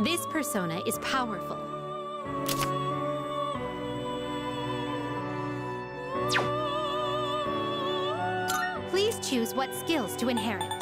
This persona is powerful. Please choose what skills to inherit.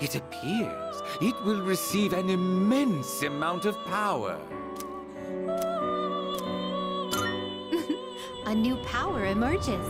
It appears it will receive an immense amount of power. A new power emerges.